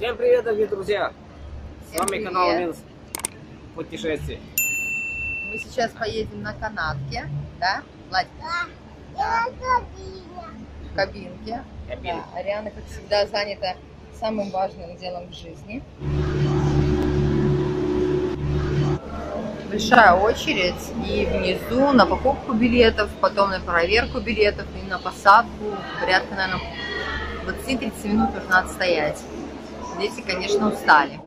Всем привет, дорогие друзья! С Всем вами канал привет. Минс путешествий. Мы сейчас поедем на канатке, да? Владь? В кабинке. Кабинка. Да, Ариана, как всегда, занята самым важным делом в жизни. Большая очередь и внизу на покупку билетов, потом на проверку билетов и на посадку. Порядка, наверное, 20-30 минут нужно отстоять. Дети, конечно, устали.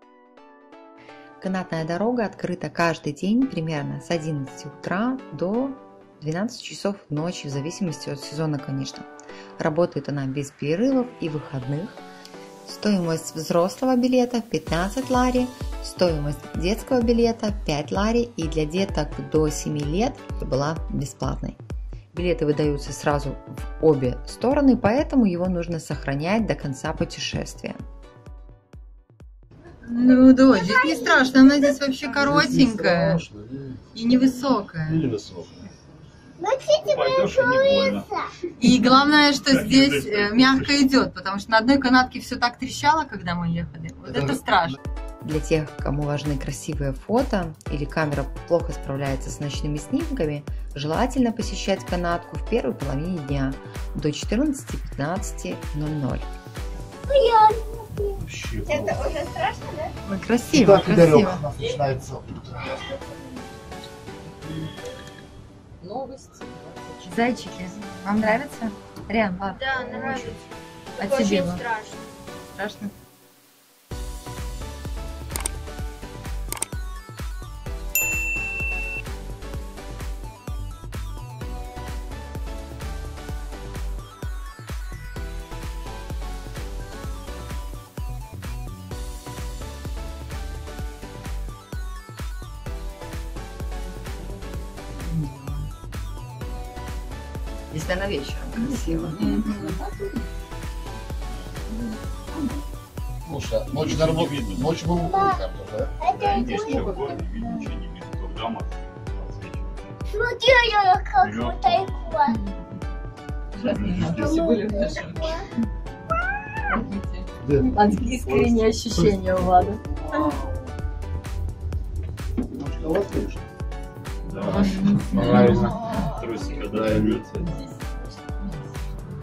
Канатная дорога открыта каждый день примерно с 11 утра до 12 часов ночи, в зависимости от сезона, конечно. Работает она без перерывов и выходных. Стоимость взрослого билета 15 лари, стоимость детского билета 5 лари и для деток до 7 лет была бесплатной. Билеты выдаются сразу в обе стороны, поэтому его нужно сохранять до конца путешествия. Ну, да, здесь не страшно, она здесь вообще коротенькая и невысокая. Или высокая. Пойдешь, и не больно. И главное, что здесь э, мягко идет, потому что на одной канатке все так трещало, когда мы ехали. Вот это страшно. Для тех, кому важны красивые фото или камера плохо справляется с ночными снимками, желательно посещать канатку в первой половине дня до 14-15.00. Вообще. Это уже страшно, да? Ой, красиво, Так, Игорек, красиво. у нас начинается утро. Новости. Зайчики, вам нравится? Риан, ладно. Да, нравится. А тебе? очень страшно. Страшно? Здесь, наверное, вечером красиво. Слушай, а ночью на работу, ночью мы уходим, да? Это Видишь, будет. такой. Смотри, Ничего не видно, подсвечивает. я как тайкон. Да. Искреннее ощущение у Влада. Ночью холодно, что ли? Да, Правильно. трусика Да, дается.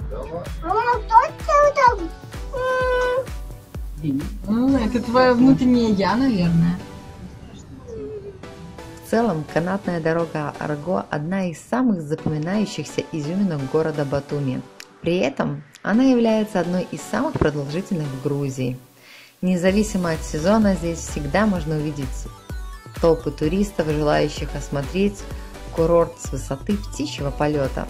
Давай. Мама, кто там? Ну, это твое внутреннее я, наверное. В целом, канатная дорога Арго – одна из самых запоминающихся изюминок города Батуми. При этом она является одной из самых продолжительных в Грузии. Независимо от сезона, здесь всегда можно увидеть толпы туристов, желающих осмотреть курорт с высоты птичьего полета.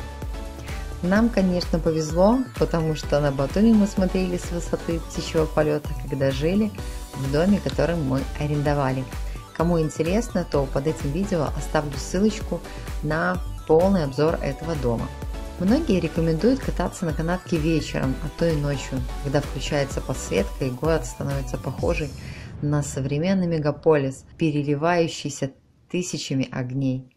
Нам, конечно, повезло, потому что на Батуми мы смотрели с высоты птичьего полета, когда жили в доме, который мы арендовали. Кому интересно, то под этим видео оставлю ссылочку на полный обзор этого дома. Многие рекомендуют кататься на канатке вечером, а то и ночью, когда включается подсветка и город становится похожий на современный мегаполис, переливающийся тысячами огней.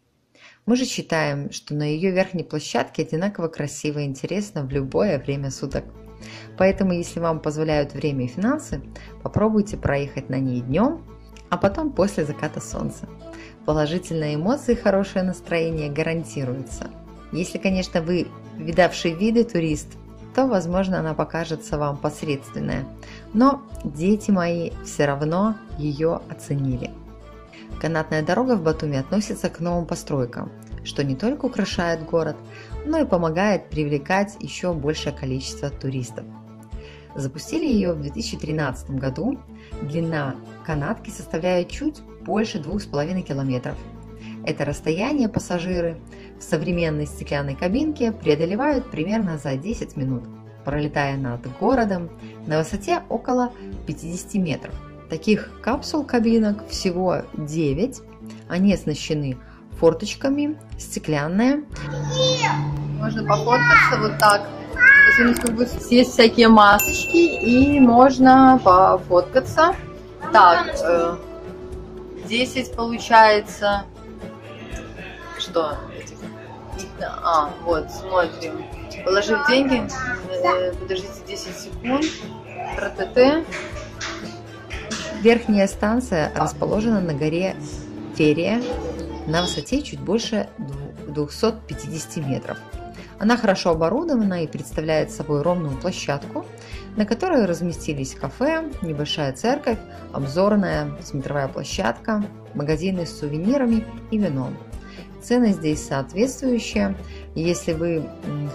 Мы же считаем, что на ее верхней площадке одинаково красиво и интересно в любое время суток. Поэтому, если вам позволяют время и финансы, попробуйте проехать на ней днем, а потом после заката солнца. Положительные эмоции и хорошее настроение гарантируются. Если, конечно, вы видавший виды турист, то, возможно, она покажется вам посредственная. Но дети мои все равно ее оценили. Канатная дорога в Батуми относится к новым постройкам, что не только украшает город, но и помогает привлекать еще большее количество туристов. Запустили ее в 2013 году. Длина канатки составляет чуть больше 2,5 километров. Это расстояние пассажиры в современной стеклянной кабинке преодолевают примерно за 10 минут, пролетая над городом на высоте около 50 метров. Таких капсул-кабинок всего 9. Они оснащены форточками, стеклянная. Можно пофоткаться вот так. То есть всякие масочки, и можно пофоткаться. Так, э, 10 получается. Что? А, вот, смотрим. Положив деньги, э, подождите 10 секунд. РТТ. Верхняя станция расположена на горе Ферия на высоте чуть больше 250 метров. Она хорошо оборудована и представляет собой ровную площадку, на которой разместились кафе, небольшая церковь, обзорная смотровая площадка, магазины с сувенирами и вином. Цены здесь соответствующие. Если вы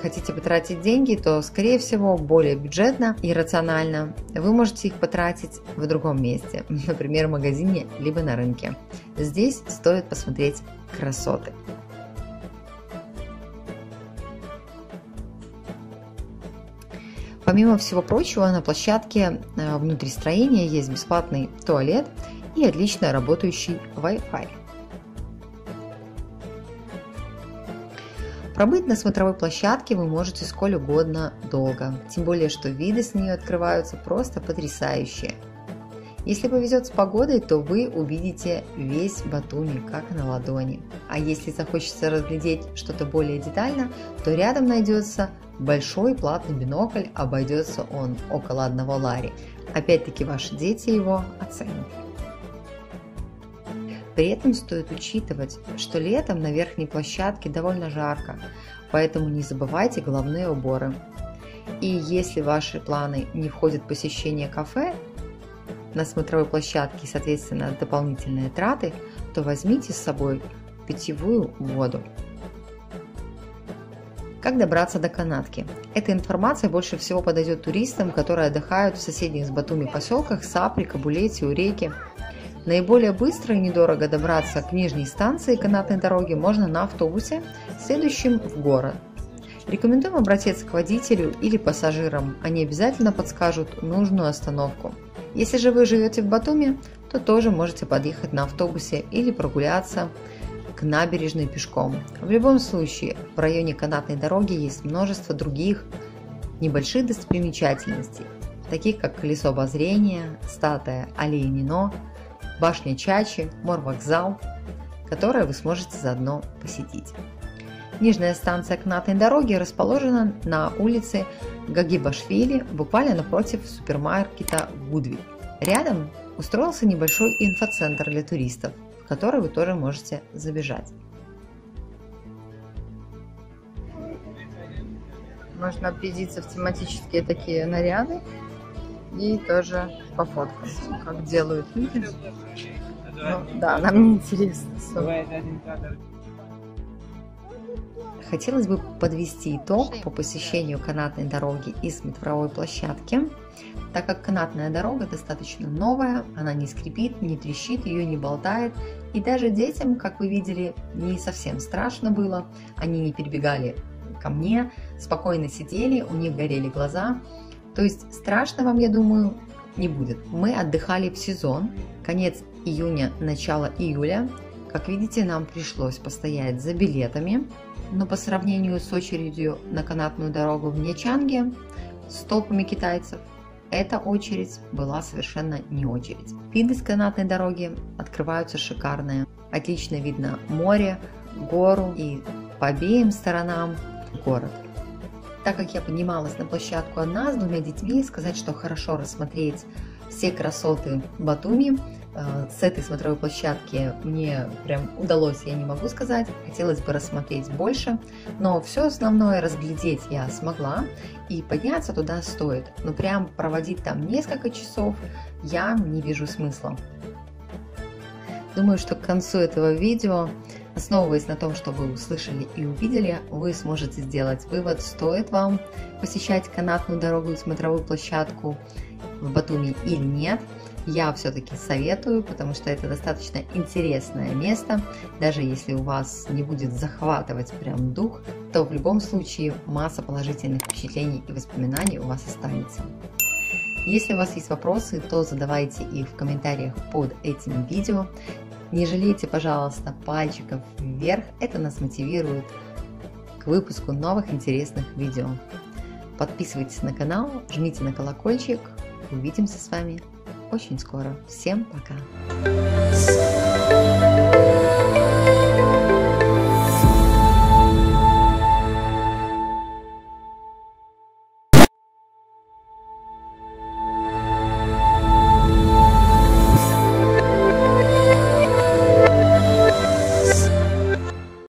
хотите потратить деньги, то, скорее всего, более бюджетно и рационально вы можете их потратить в другом месте, например, в магазине либо на рынке. Здесь стоит посмотреть красоты. Помимо всего прочего, на площадке э, внутри строения есть бесплатный туалет и отлично работающий Wi-Fi. Пробыть на смотровой площадке вы можете сколь угодно долго, тем более, что виды с нее открываются просто потрясающие. Если повезет с погодой, то вы увидите весь Батуми как на ладони. А если захочется разглядеть что-то более детально, то рядом найдется большой платный бинокль, обойдется он около одного лари. Опять-таки ваши дети его оценят. При этом стоит учитывать, что летом на верхней площадке довольно жарко, поэтому не забывайте головные уборы. И если ваши планы не входят посещение кафе на смотровой площадке и, соответственно, дополнительные траты, то возьмите с собой питьевую воду. Как добраться до канатки? Эта информация больше всего подойдет туристам, которые отдыхают в соседних с Батуми поселках Сапри, Кабулете, Уреке, Наиболее быстро и недорого добраться к нижней станции канатной дороги можно на автобусе, следующем в город. Рекомендуем обратиться к водителю или пассажирам, они обязательно подскажут нужную остановку. Если же вы живете в Батуми, то тоже можете подъехать на автобусе или прогуляться к набережной пешком. В любом случае, в районе канатной дороги есть множество других небольших достопримечательностей, таких как колесо обозрения, статуя Алии Нино, башня Чачи, морвокзал, которые вы сможете заодно посетить. Нижняя станция канатной дороги расположена на улице Гагибашвили, буквально напротив супермаркета Гудви. Рядом устроился небольшой инфоцентр для туристов, в который вы тоже можете забежать. Можно обрядиться в тематические такие наряды и тоже пофоткать, как делают люди. Ну, да, нам не интересно. Хотелось бы подвести итог по посещению канатной дороги и смотровой площадки. Так как канатная дорога достаточно новая, она не скрипит, не трещит, ее не болтает. И даже детям, как вы видели, не совсем страшно было. Они не перебегали ко мне, спокойно сидели, у них горели глаза. То есть страшно вам, я думаю, не будет. Мы отдыхали в сезон, конец июня, начало июля. Как видите, нам пришлось постоять за билетами, но по сравнению с очередью на канатную дорогу в Нячанге с толпами китайцев, эта очередь была совершенно не очередь. Виды с канатной дороги открываются шикарные. Отлично видно море, гору и по обеим сторонам город. Так как я поднималась на площадку одна с двумя детьми, сказать, что хорошо рассмотреть все красоты Батуми э, с этой смотровой площадки мне прям удалось, я не могу сказать. Хотелось бы рассмотреть больше, но все основное разглядеть я смогла и подняться туда стоит. Но прям проводить там несколько часов я не вижу смысла. Думаю, что к концу этого видео Основываясь на том, что вы услышали и увидели, вы сможете сделать вывод, стоит вам посещать канатную дорогу и смотровую площадку в Батуми или нет. Я все-таки советую, потому что это достаточно интересное место. Даже если у вас не будет захватывать прям дух, то в любом случае масса положительных впечатлений и воспоминаний у вас останется. Если у вас есть вопросы, то задавайте их в комментариях под этим видео. Не жалейте, пожалуйста, пальчиков вверх, это нас мотивирует к выпуску новых интересных видео. Подписывайтесь на канал, жмите на колокольчик. Увидимся с вами очень скоро. Всем пока!